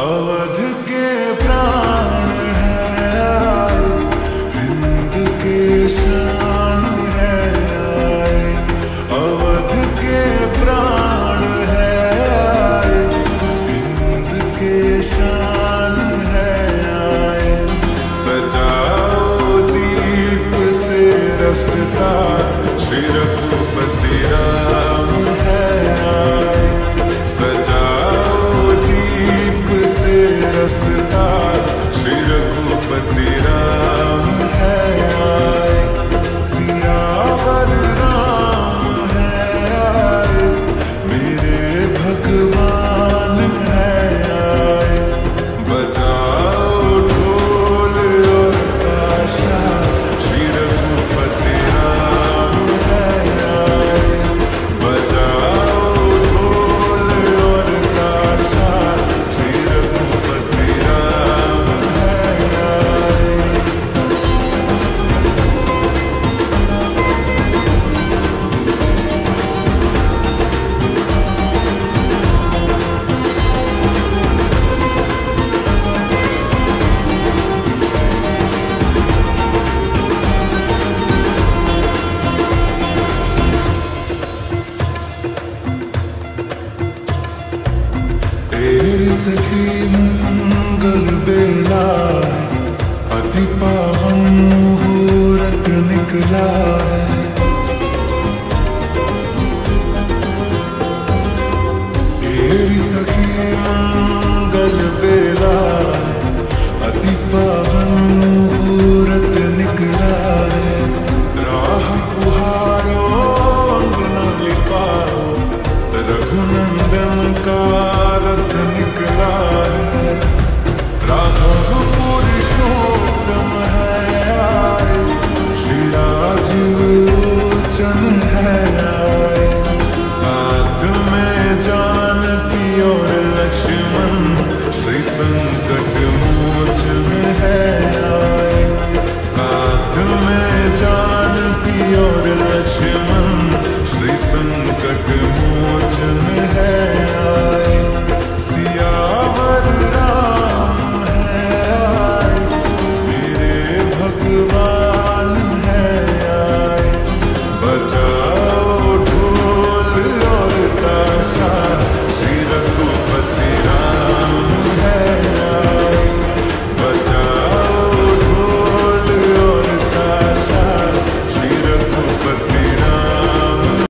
अवध के प्राण है हिंद के शान है अवध के प्राण है हिंद के शान है सजाओ दीप से रसता श्री रघुपति तेरी सखी मंगल बेला अति पावन मुहूर्त निकला।